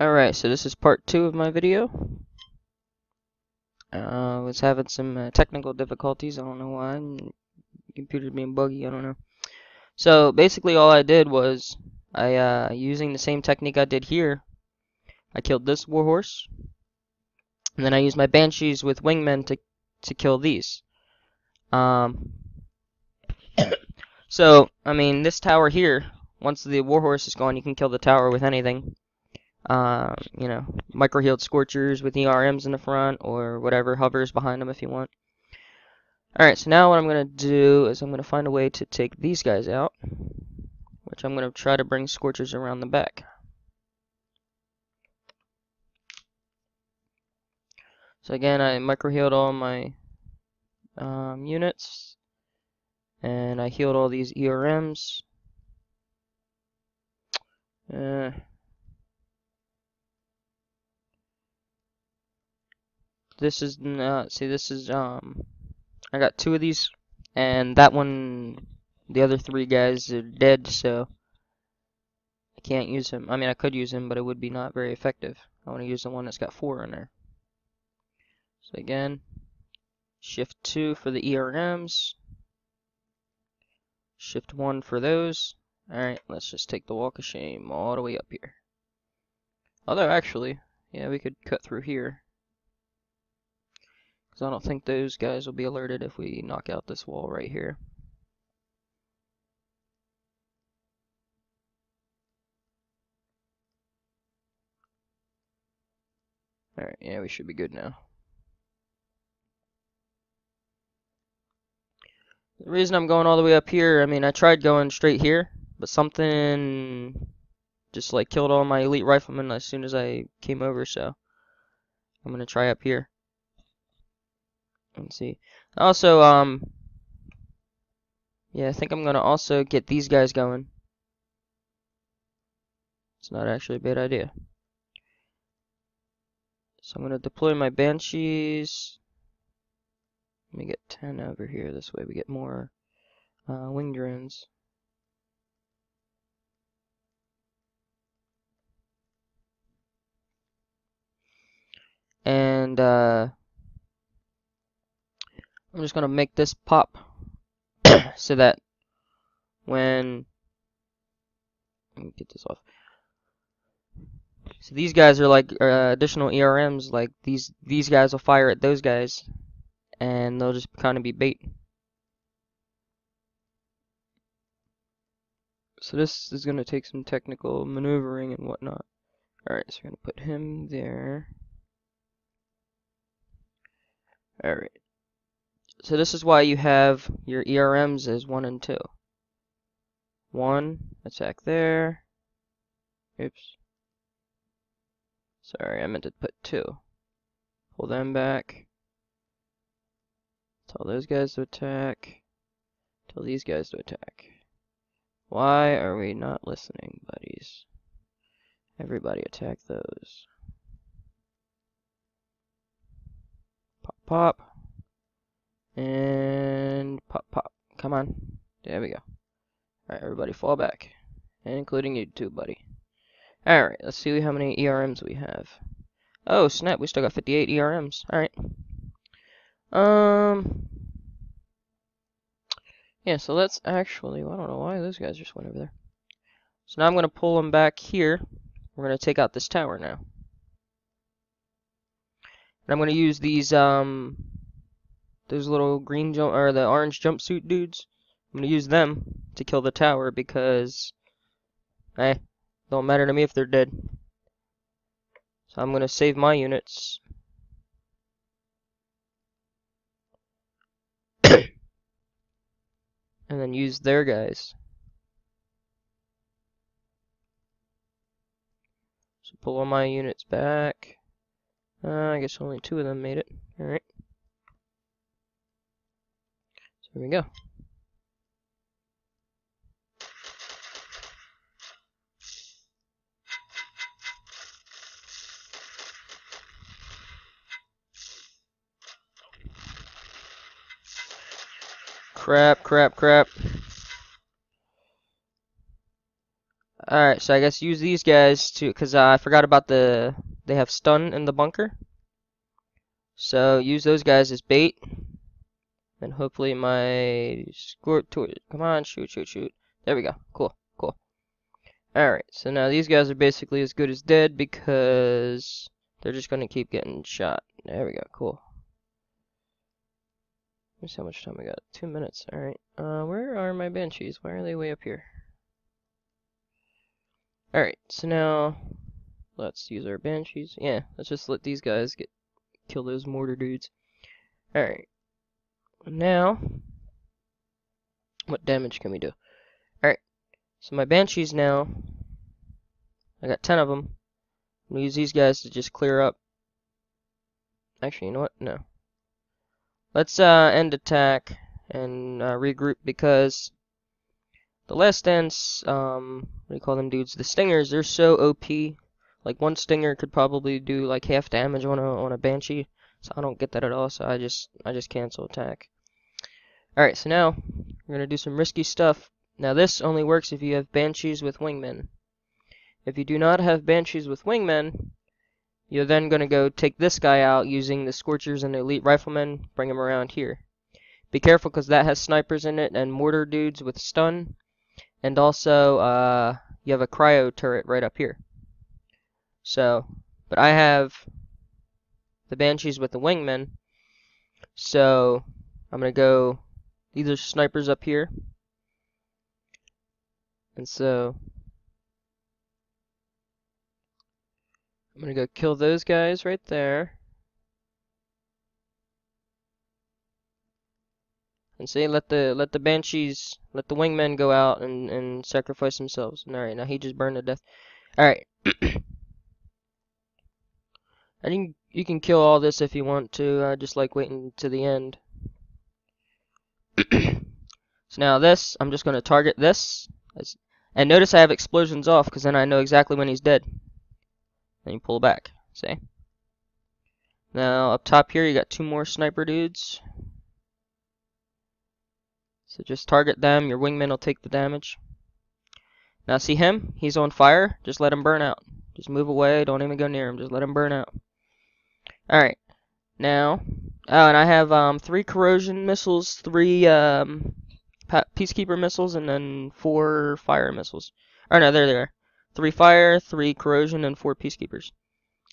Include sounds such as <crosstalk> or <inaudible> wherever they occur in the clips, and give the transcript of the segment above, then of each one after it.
Alright, so this is part two of my video. Uh, I was having some uh, technical difficulties, I don't know why. Computer's being buggy, I don't know. So basically all I did was, I uh, using the same technique I did here, I killed this warhorse. And then I used my banshees with wingmen to, to kill these. Um, <coughs> so, I mean, this tower here, once the warhorse is gone, you can kill the tower with anything um, you know, micro healed scorchers with ERMs in the front or whatever hovers behind them if you want. Alright, so now what I'm going to do is I'm going to find a way to take these guys out, which I'm going to try to bring scorchers around the back. So again, I micro healed all my um, units, and I healed all these ERMs. Uh, this is not, see this is, um, I got two of these, and that one, the other three guys are dead, so I can't use him. I mean, I could use him, but it would be not very effective. I want to use the one that's got four in there. So again, shift 2 for the ERMs, shift 1 for those. Alright, let's just take the walk of shame all the way up here. Although, actually, yeah, we could cut through here. Because I don't think those guys will be alerted if we knock out this wall right here. Alright, yeah, we should be good now. The reason I'm going all the way up here, I mean, I tried going straight here, but something just like killed all my elite riflemen as soon as I came over, so I'm going to try up here. Let's see. Also, um, yeah, I think I'm to also get these guys going. It's not actually a bad idea. So I'm to deploy my Banshees. Let me get 10 over here. This way we get more uh, wing drones. And, uh, I'm just going to make this pop <coughs> so that when let me get this off. So these guys are like uh, additional ERMs. Like these these guys will fire at those guys, and they'll just kind of be bait. So this is going to take some technical maneuvering and whatnot. Alright, so we're to put him there. Alright. So this is why you have your ERMs as 1 and 2. 1, attack there. Oops. Sorry, I meant to put 2. Pull them back. Tell those guys to attack. Tell these guys to attack. Why are we not listening, buddies? Everybody attack those. Pop, pop. And pop, pop. Come on. There we go. Alright, everybody fall back. Including you too, buddy. Alright, let's see how many ERMs we have. Oh, snap, we still got 58 ERMs. Alright. Um... Yeah, so let's actually... I don't know why those guys just went over there. So now I'm going to pull them back here. We're going to take out this tower now. And I'm going to use these, um those little green jump or the orange jumpsuit dudes. I'm gonna use them to kill the tower because, eh, don't matter to me if they're dead. So I'm gonna save my units. <coughs> and then use their guys. So pull all my units back. Uh, I guess only two of them made it. Alright. Here we go. Crap, crap, crap. Alright, so I guess use these guys to, because uh, I forgot about the, they have stun in the bunker. So use those guys as bait. Hopefully my squirt to come on, shoot, shoot, shoot. There we go. Cool, cool. Alright, so now these guys are basically as good as dead because they're just going to keep getting shot. There we go, cool. Let me see how much time I got. Two minutes, alright. Uh, where are my banshees? Why are they way up here? Alright, so now let's use our banshees. Yeah, let's just let these guys get kill those mortar dudes. Alright. Now what damage can we do? Alright. So my banshees now I got ten of them. I'm use these guys to just clear up. Actually, you know what? No. Let's uh, end attack and uh, regroup because the last dance, um, what do you call them dudes? The stingers, they're so OP. Like one stinger could probably do like half damage on a on a banshee. So I don't get that at all. So I just I just cancel attack. All right, so now we're gonna do some risky stuff. Now this only works if you have banshees with wingmen. If you do not have banshees with wingmen, you're then gonna go take this guy out using the scorchers and elite riflemen. Bring him around here. Be careful because that has snipers in it and mortar dudes with stun. And also, uh, you have a cryo turret right up here. So, but I have the Banshees with the Wingmen. So, I'm going to go, these are snipers up here. And so, I'm going to go kill those guys right there. And say let the let the banshees let the wingmen go out and and sacrifice themselves. All right, now he just burned to death. All right. I think you can kill all this if you want to. I just like waiting to the end. <clears throat> so now this, I'm just going to target this. And notice I have explosions off because then I know exactly when he's dead. Then you pull back. See? Now up top here you got two more sniper dudes. So just target them, your wingman will take the damage. Now see him? He's on fire. Just let him burn out. Just move away, don't even go near him, just let him burn out. Alright. Now, oh, and I have um, three corrosion missiles, three um, peacekeeper missiles, and then four fire missiles. Oh no, there they are. Three fire, three corrosion, and four peacekeepers.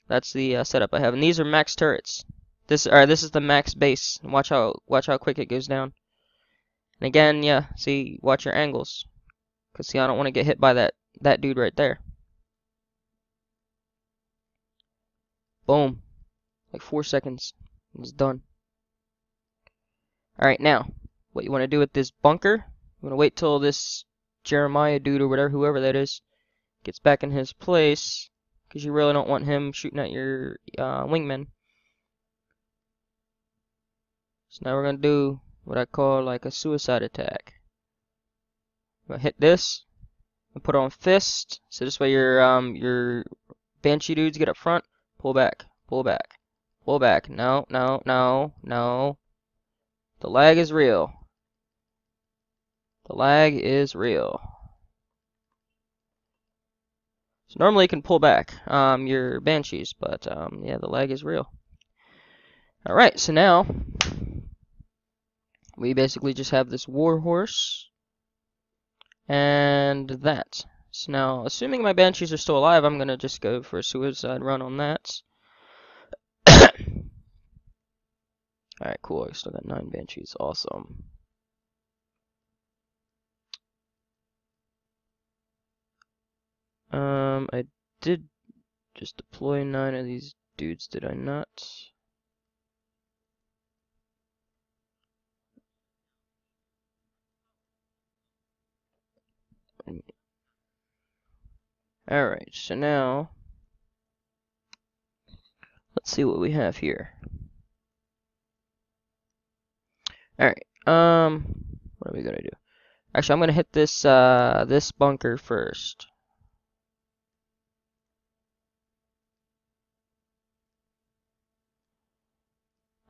That's the uh, setup I have, and these are max turrets. This, or this is the max base. Watch how watch how quick it goes down. And again, yeah, see, watch your angles. Because, see, I don't want to get hit by that, that dude right there. Boom. Like four seconds. It's done. Alright, now, what you want to do with this bunker, you want to wait till this Jeremiah dude or whatever, whoever that is, gets back in his place. Because you really don't want him shooting at your uh, wingman. So now we're going to do what I call like a suicide attack. I'm hit this and put on fist. So this way your um your banshee dudes get up front. Pull back, pull back, pull back. No, no, no, no. The lag is real. The lag is real. So normally you can pull back um, your banshees, but um, yeah, the lag is real. Alright, so now we basically just have this warhorse and that. So now, assuming my banshees are still alive, I'm gonna just go for a suicide run on that. Alright, cool. I still got nine banshees. Awesome. Um, I did just deploy nine of these dudes, did I not? Alright, so now, let's see what we have here. Alright, um, what are we gonna do? Actually, I'm gonna hit this, uh, this bunker first.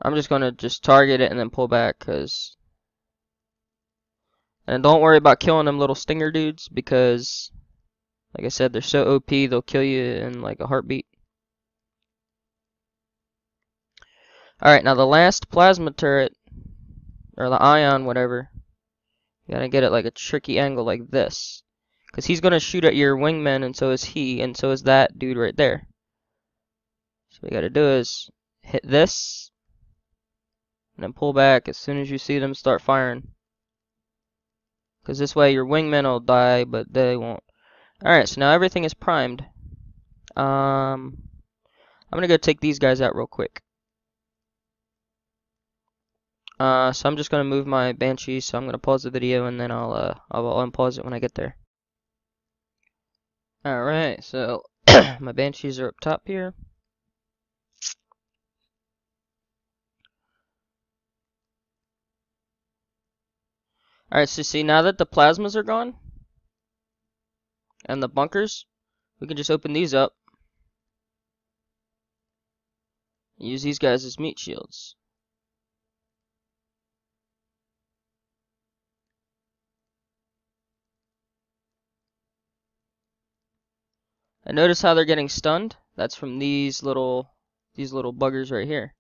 I'm just gonna just target it and then pull back, cause and don't worry about killing them little stinger dudes because Like I said, they're so OP, they'll kill you in like a heartbeat. Alright, now the last plasma turret, or the ion, whatever, you gotta get it like a tricky angle like this. Because he's gonna shoot at your wingman, and so is he, and so is that dude right there. So what you gotta do is hit this, and then pull back as soon as you see them start firing. Because this way your wingmen will die, but they won't. Alright, so now everything is primed. Um, I'm to go take these guys out real quick. Uh, so I'm just going to move my Banshee, so I'm going to pause the video and then I'll, uh, I'll unpause it when I get there. Alright, so <clears throat> my Banshees are up top here. Alright, so see, now that the plasmas are gone, and the bunkers, we can just open these up. Use these guys as meat shields. And notice how they're getting stunned? That's from these little these little buggers right here.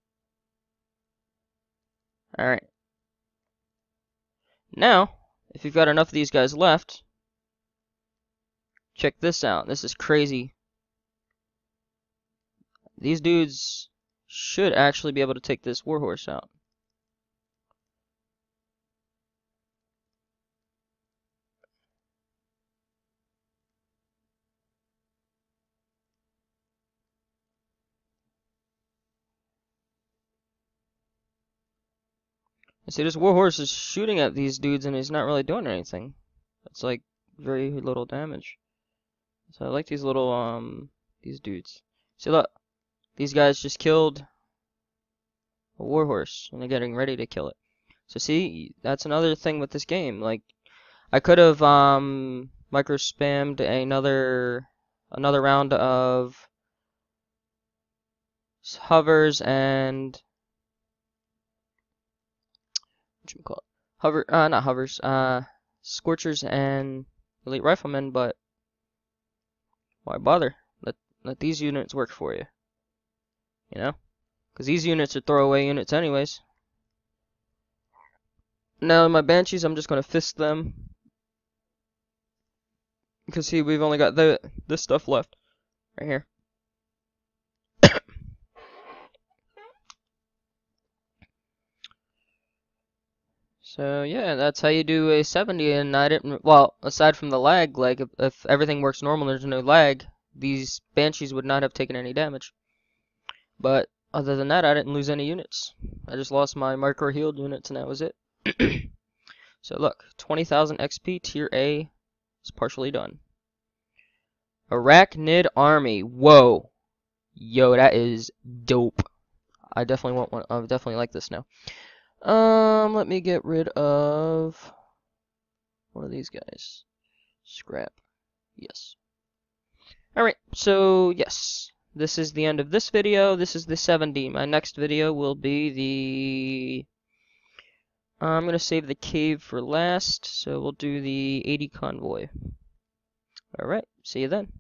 Alright. Now, if you've got enough of these guys left, check this out. This is crazy. These dudes should actually be able to take this warhorse out. See, this warhorse is shooting at these dudes and he's not really doing anything. It's like very little damage. So I like these little, um, these dudes. See, look. These guys just killed a warhorse and they're getting ready to kill it. So see, that's another thing with this game. Like, I could have, um, micro spammed another, another round of hovers and call it? Hover, uh, not hovers, uh, scorchers and elite riflemen, but why bother? Let let these units work for you. You know, because these units are throwaway units anyways. Now my banshees, I'm just gonna fist them. Because see, we've only got the this stuff left right here. So yeah, that's how you do a 70 and I didn't, well, aside from the lag, like if, if everything works normal there's no lag, these Banshees would not have taken any damage. But other than that, I didn't lose any units. I just lost my micro healed units and that was it. <clears throat> so look, 20,000 XP, tier A is partially done. Arachnid Army, whoa. Yo, that is dope. I definitely want one, I definitely like this now. Um, let me get rid of one of these guys. Scrap. Yes. Alright, so yes. This is the end of this video. This is the 7D. My next video will be the... I'm going to save the cave for last, so we'll do the 80 convoy. Alright, see you then.